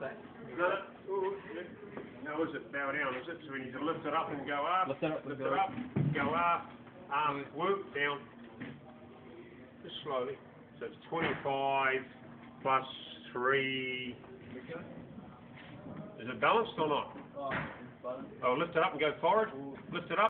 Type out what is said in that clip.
back. No, no, yeah. no, is it bow down, is it? So we need to lift it up and go up. Lift it up Lift go it up, go up, um, whoop, down. Just slowly. So it's 25 plus 3. Is it balanced or not? Oh, oh lift it up and go forward. Lift it up.